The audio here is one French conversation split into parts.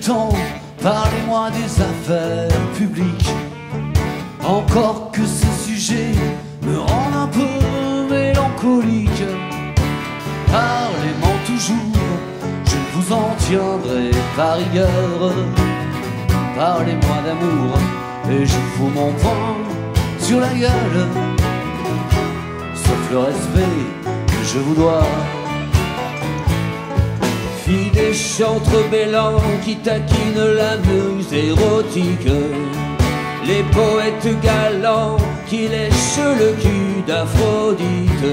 temps, parlez-moi des affaires publiques. Encore que ce sujet me rend un peu mélancolique. Parlez-moi toujours, je ne vous en tiendrai pas rigueur. Parlez-moi d'amour et je vous mon poing sur la gueule. Sauf le respect que je vous dois. Chantres bêlants qui taquinent la muse érotique. Les poètes galants qui lèchent le cul d'Aphrodite.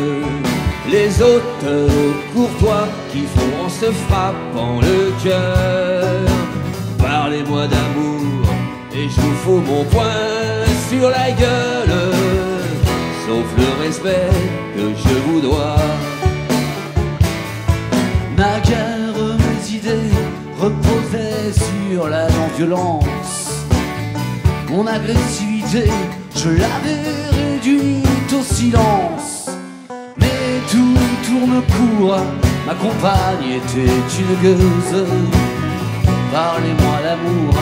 Les auteurs courtois qui font en se frappant le cœur. Parlez-moi d'amour et je vous fous mon poing sur la gueule. Sauf le respect que je vous dois la non-violence. Mon agressivité, je l'avais réduite au silence. Mais tout tourne court, ma compagne était une gueuse. Parlez-moi d'amour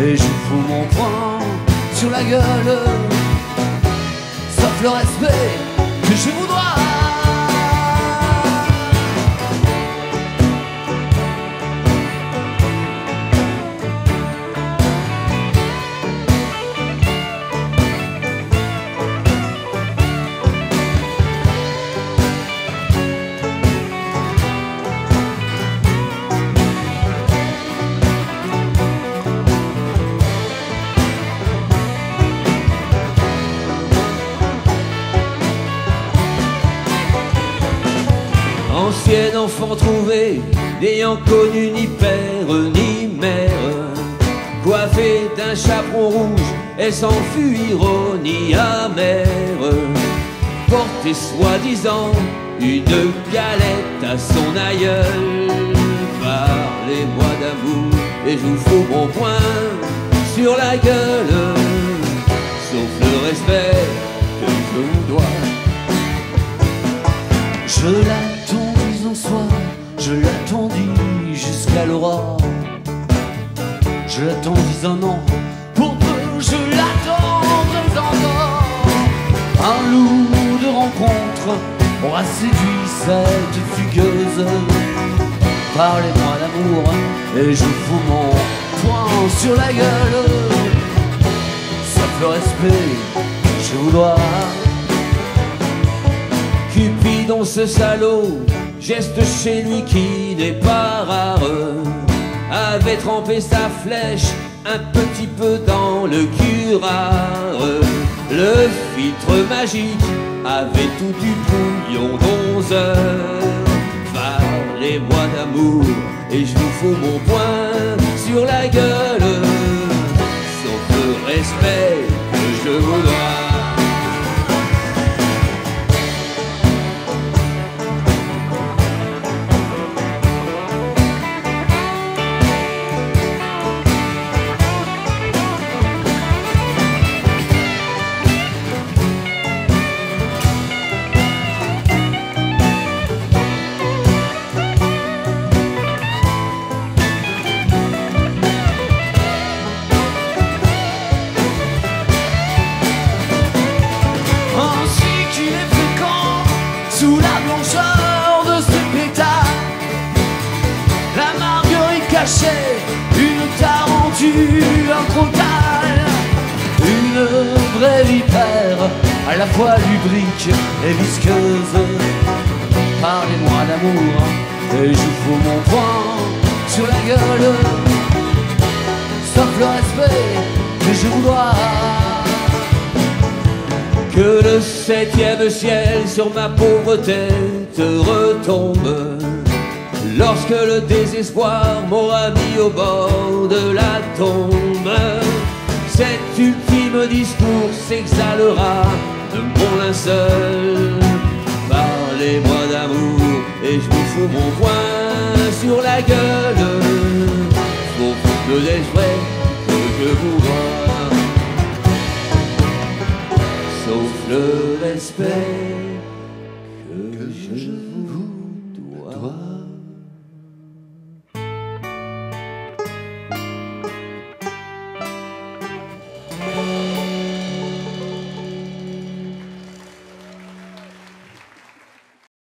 et je fous mon poing sur la gueule. Sauf le respect que je vous dois. Enfant trouvée, n'ayant connu ni père ni mère, coiffée d'un chaperon rouge, elle s'enfuit ironie amère, portait soi-disant une galette à son aïeul. Parlez-moi d'amour et je vous fous mon poing sur la gueule, sauf le respect que je vous dois. Je soi, je l'attendis jusqu'à l'aurore. Je l'attendis un an, pour peu je l'attendrai encore. Un loup de rencontre aura séduit cette fugueuse. Parlez-moi d'amour et je fous mon poing sur la gueule. Sauf le respect, je vous dois. Cupidon ce salaud, geste chez lui qui n'est pas rare, avait trempé sa flèche un petit peu dans le curare. Le filtre magique avait tout du bouillon d'onze heures. Parlez-moi d'amour et je vous fous mon poing sur la gueule, sauf le respect que je vous dois. Cachée, une tarentule, crotal, une vraie vipère, à la fois lubrique et visqueuse. Parlez-moi d'amour et je vous mon poing sur la gueule. Sauf le respect que je vous dois. Que le septième ciel sur ma pauvre tête retombe Lorsque le désespoir m'aura mis au bord de la tombe Cet ultime discours s'exhalera de mon linceul Parlez-moi d'amour et je vous fous mon poing sur la gueule. Sauf le respect que je vous dois sauf le respect. que